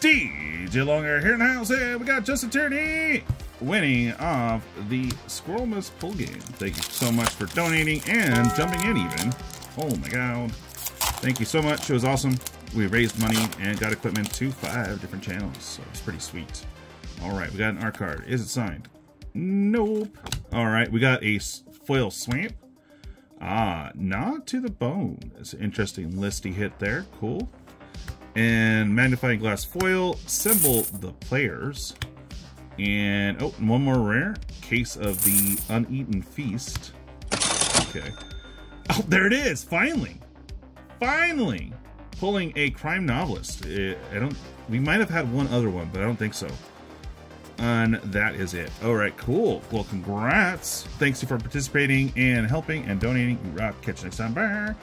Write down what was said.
DJ Longhair here in the house, and we got Justin Tierney winning of the Squirrelmas pull game. Thank you so much for donating and jumping in even. Oh my god. Thank you so much. It was awesome. We raised money and got equipment to five different channels, so it's pretty sweet. All right, we got an art card. Is it signed? Nope. All right, we got a foil swamp. Ah, not to the bone. It's an interesting listy hit there. Cool. And magnifying glass foil, Assemble the Players. And, oh, one more rare. Case of the uneaten feast. Okay. Oh, there it is! Finally! Finally! Pulling a crime novelist. Eh, I don't... We might have had one other one, but I don't think so. And that is it. All right, cool. Well, congrats. Thanks for participating and helping and donating. Rock. Catch you next time. Bye.